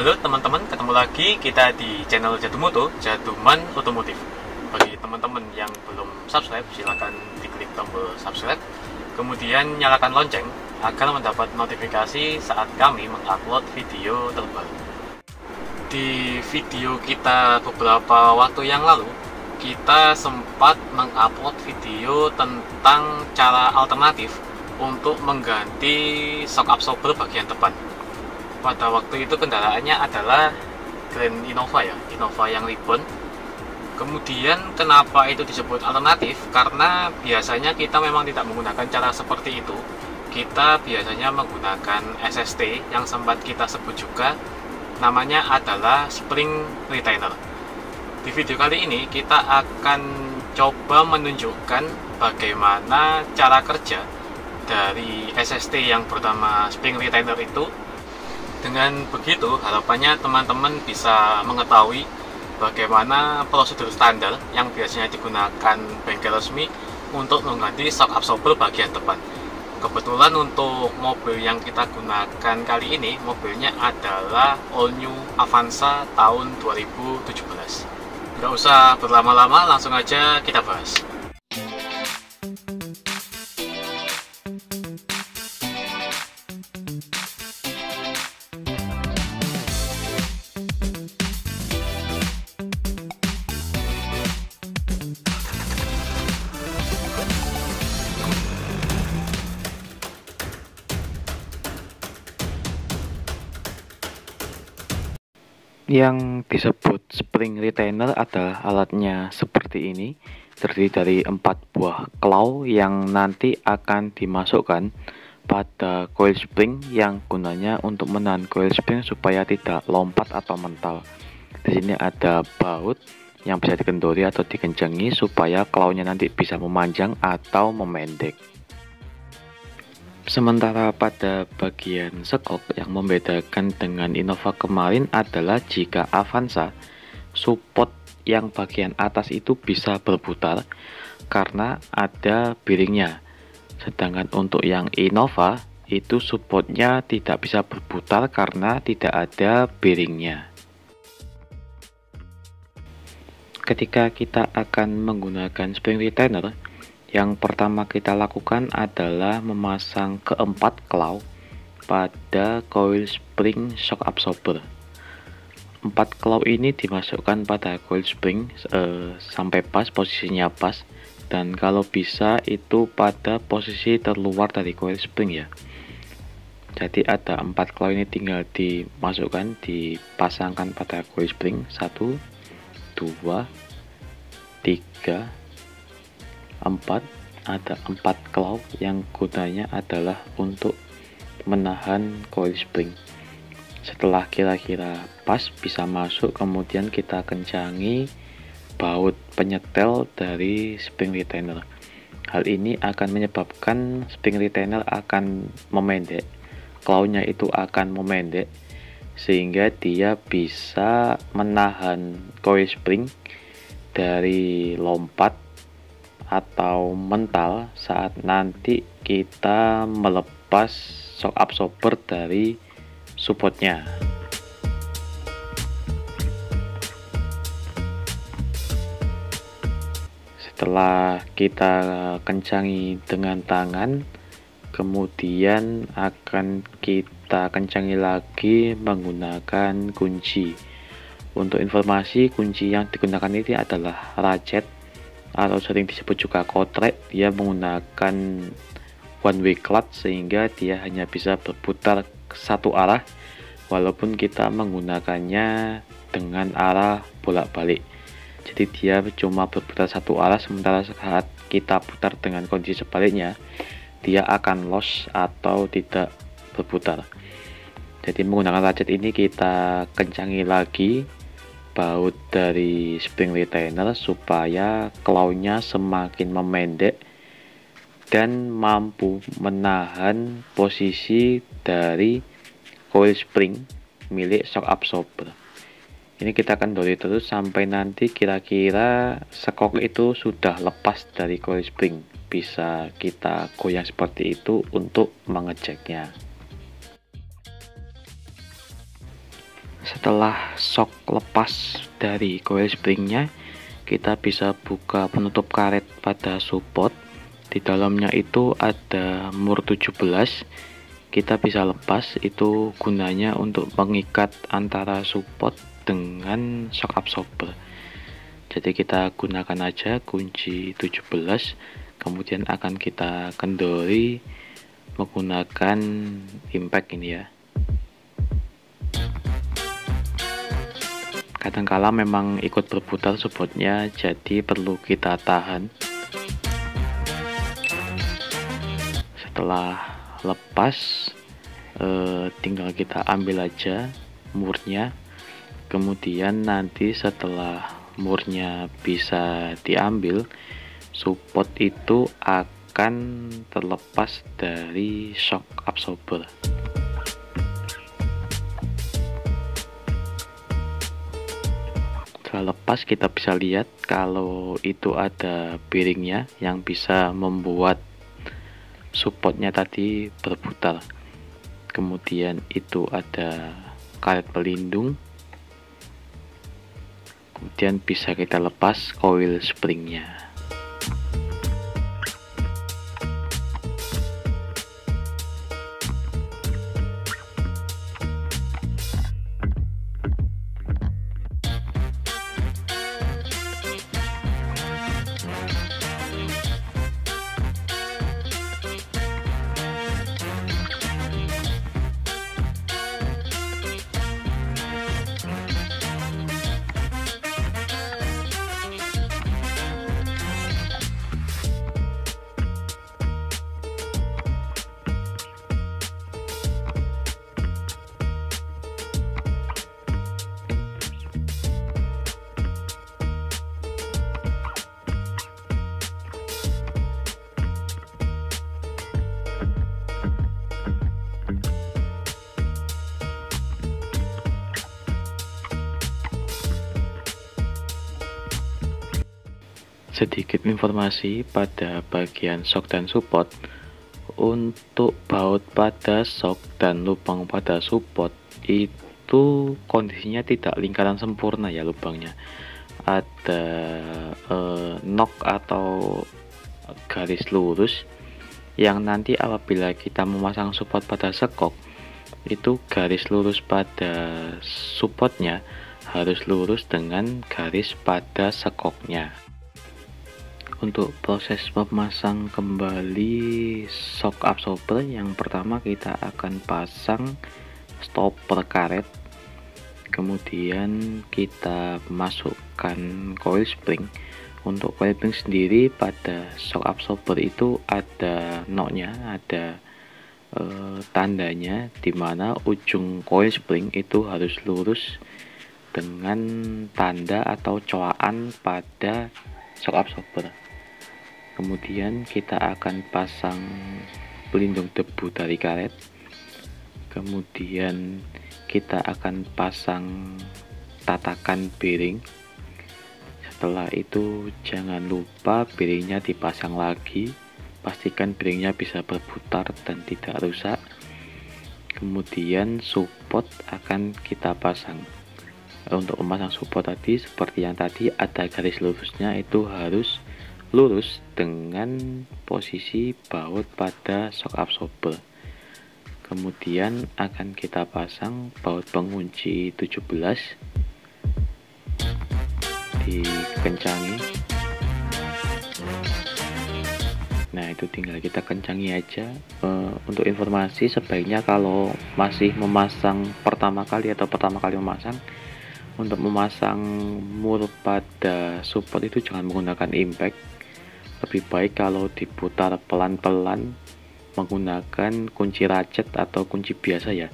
Halo teman-teman, ketemu lagi kita di channel Jatumoto, Jatuman Otomotif. Bagi teman-teman yang belum subscribe, silahkan diklik tombol subscribe. Kemudian nyalakan lonceng agar mendapat notifikasi saat kami mengupload video terbaru. Di video kita beberapa waktu yang lalu, kita sempat mengupload video tentang cara alternatif untuk mengganti shock absorber bagian depan pada waktu itu kendaraannya adalah Grand Innova ya Innova yang ribbon. Kemudian kenapa itu disebut alternatif? Karena biasanya kita memang tidak menggunakan cara seperti itu. Kita biasanya menggunakan SST yang sempat kita sebut juga namanya adalah spring retainer di video kali ini kita akan coba menunjukkan bagaimana cara kerja dari SST yang pertama spring retainer itu dengan begitu, harapannya teman-teman bisa mengetahui bagaimana prosedur standar yang biasanya digunakan bengkel resmi untuk mengganti shock absorber bagian depan. Kebetulan untuk mobil yang kita gunakan kali ini, mobilnya adalah All New Avanza tahun 2017. Nggak usah berlama-lama, langsung aja kita bahas. Yang disebut spring retainer adalah alatnya seperti ini, terdiri dari empat buah claw yang nanti akan dimasukkan pada coil spring yang gunanya untuk menahan coil spring supaya tidak lompat atau mental. Di sini ada baut yang bisa dikendori atau dikencengi supaya clawnya nanti bisa memanjang atau memendek. Sementara pada bagian sekop yang membedakan dengan Innova kemarin adalah jika Avanza support yang bagian atas itu bisa berputar karena ada bearingnya. Sedangkan untuk yang Innova itu supportnya tidak bisa berputar karena tidak ada bearingnya. Ketika kita akan menggunakan spring retainer, yang pertama kita lakukan adalah memasang keempat claw pada coil spring shock absorber. Empat claw ini dimasukkan pada coil spring eh, sampai pas posisinya pas dan kalau bisa itu pada posisi terluar dari coil spring ya. Jadi ada empat claw ini tinggal dimasukkan, dipasangkan pada coil spring satu, dua, tiga, 4 ada empat claw yang gunanya adalah untuk menahan coil spring. Setelah kira-kira pas bisa masuk. Kemudian kita kencangi baut penyetel dari spring retainer. Hal ini akan menyebabkan spring retainer akan memendek. Clawnya itu akan memendek sehingga dia bisa menahan coil spring dari lompat atau mental saat nanti kita melepas shock absorber dari supportnya. Setelah kita kencangi dengan tangan kemudian akan kita kencangi lagi menggunakan kunci. Untuk informasi kunci yang digunakan ini adalah ratchet atau sering disebut juga kotrek dia menggunakan one way clutch sehingga dia hanya bisa berputar satu arah walaupun kita menggunakannya dengan arah bolak-balik. Jadi dia cuma berputar satu arah sementara saat kita putar dengan kondisi sebaliknya dia akan loss atau tidak berputar. Jadi menggunakan ratchet ini kita kencangi lagi baut dari spring retainer supaya clawnya semakin memendek dan mampu menahan posisi dari coil spring milik shock absorber. Ini kita akan dori terus sampai nanti kira-kira sekok itu sudah lepas dari coil spring. Bisa kita goyang seperti itu untuk mengeceknya setelah shock lepas dari coil springnya kita bisa buka penutup karet pada support. Di dalamnya itu ada mur 17 kita bisa lepas itu gunanya untuk mengikat antara support dengan shock absorber jadi kita gunakan aja kunci 17 kemudian akan kita kendori menggunakan impact ini ya kadangkala memang ikut berputar supportnya jadi perlu kita tahan. Setelah lepas eh, tinggal kita ambil aja murnya. Kemudian nanti setelah murnya bisa diambil support itu akan terlepas dari shock absorber setelah lepas kita bisa lihat kalau itu ada piringnya yang bisa membuat supportnya tadi berputar. Kemudian itu ada karet pelindung. Kemudian bisa kita lepas coil springnya sedikit informasi pada bagian shock dan support. Untuk baut pada shock dan lubang pada support itu kondisinya tidak lingkaran sempurna ya lubangnya. Ada eh, knock atau garis lurus yang nanti apabila kita memasang support pada sekok itu garis lurus pada supportnya harus lurus dengan garis pada sekoknya untuk proses memasang kembali shock absorber yang pertama kita akan pasang stopper karet. Kemudian kita masukkan coil spring. Untuk coil spring sendiri pada shock absorber itu ada notnya ada e, tandanya di mana ujung coil spring itu harus lurus dengan tanda atau coaan pada shock absorber kemudian kita akan pasang pelindung debu dari karet. Kemudian kita akan pasang tatakan piring. Setelah itu jangan lupa piringnya dipasang lagi. Pastikan piringnya bisa berputar dan tidak rusak. Kemudian support akan kita pasang. Untuk memasang support tadi seperti yang tadi ada garis lurusnya itu harus lurus dengan posisi baut pada shock absorber. Kemudian akan kita pasang baut pengunci 17 dikencangi. Nah itu tinggal kita kencangi aja. E, untuk informasi sebaiknya kalau masih memasang pertama kali atau pertama kali memasang untuk memasang mur pada support itu jangan menggunakan impact lebih baik kalau diputar pelan-pelan menggunakan kunci ratchet atau kunci biasa ya.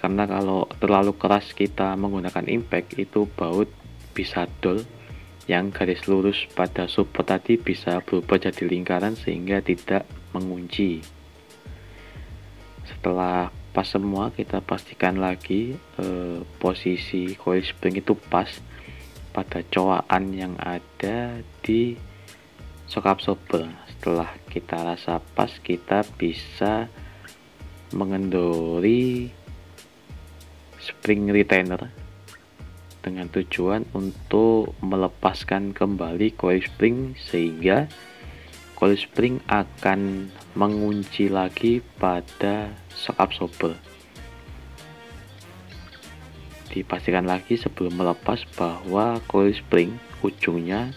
Karena kalau terlalu keras kita menggunakan impact itu baut bisa dol yang garis lurus pada support tadi bisa berubah jadi lingkaran sehingga tidak mengunci. Setelah pas semua kita pastikan lagi eh, posisi coil spring itu pas pada coaan yang ada di shock absorber setelah kita rasa pas kita bisa mengendori spring retainer dengan tujuan untuk melepaskan kembali coil spring sehingga coil spring akan mengunci lagi pada shock absorber dipastikan lagi sebelum melepas bahwa coil spring ujungnya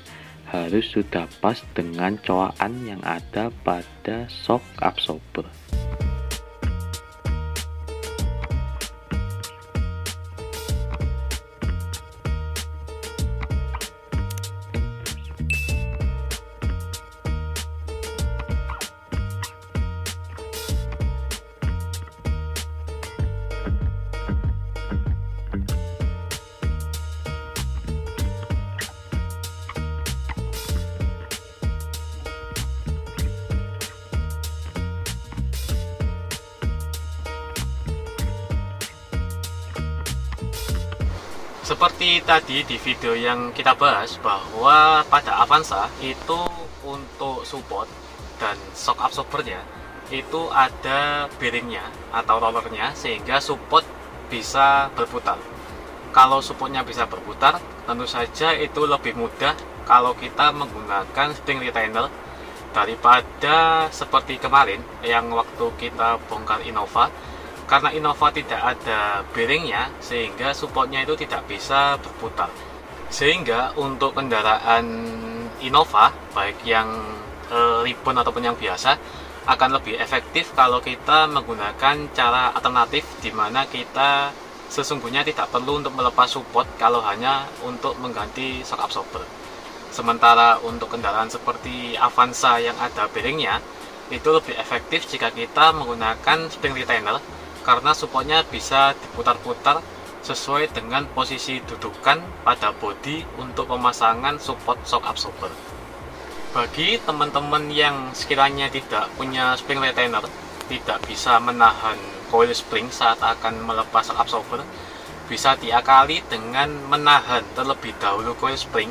harus sudah pas dengan coaan yang ada pada shock absorber Seperti tadi di video yang kita bahas bahwa pada Avanza itu untuk support dan shock absorbernya itu ada bearingnya atau rollernya sehingga support bisa berputar. Kalau supportnya bisa berputar, tentu saja itu lebih mudah kalau kita menggunakan spring retainer daripada seperti kemarin yang waktu kita bongkar Innova karena Innova tidak ada bearingnya sehingga supportnya itu tidak bisa berputar. Sehingga untuk kendaraan Innova baik yang e, ribbon ataupun yang biasa akan lebih efektif kalau kita menggunakan cara alternatif di mana kita sesungguhnya tidak perlu untuk melepas support kalau hanya untuk mengganti shock absorber sementara untuk kendaraan seperti Avanza yang ada bearingnya itu lebih efektif jika kita menggunakan spring retainer karena supportnya bisa diputar-putar sesuai dengan posisi dudukan pada bodi untuk pemasangan support shock absorber. Bagi teman-teman yang sekiranya tidak punya spring retainer, tidak bisa menahan coil spring saat akan melepas shock absorber, bisa diakali dengan menahan terlebih dahulu coil spring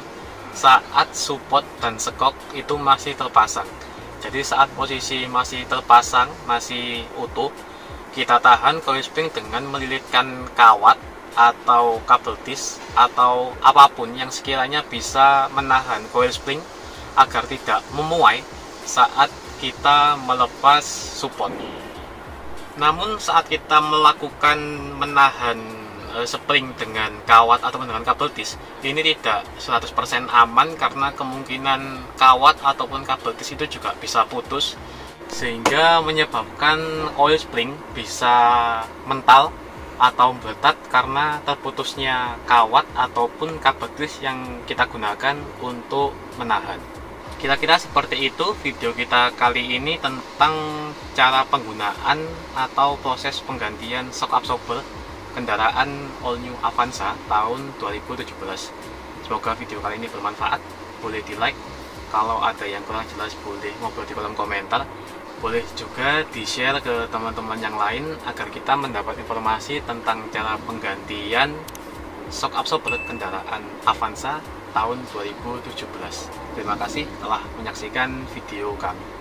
saat support dan sekok itu masih terpasang. Jadi saat posisi masih terpasang, masih utuh, kita tahan coil spring dengan melilitkan kawat atau kabel tis atau apa pun yang sekiranya bisa menahan coil spring agar tidak memuai saat kita melepas support. Namun saat kita melakukan menahan e, spring dengan kawat atau dengan kabel tis ini tidak 100% aman karena kemungkinan kawat ataupun kabel tis itu juga bisa putus sehingga menyebabkan oil spring bisa mental atau meletak karena terputusnya kawat ataupun kabel yang kita gunakan untuk menahan. Kira-kira seperti itu video kita kali ini tentang cara penggunaan atau proses penggantian shock absorber kendaraan all new Avanza tahun 2017. Semoga video kali ini bermanfaat. Boleh di like. Kalau ada yang kurang jelas boleh ngobrol di kolom komentar boleh juga di-share ke teman-teman yang lain agar kita mendapat informasi tentang cara penggantian shock absorber kendaraan Avanza tahun 2017. Terima kasih telah menyaksikan video kami.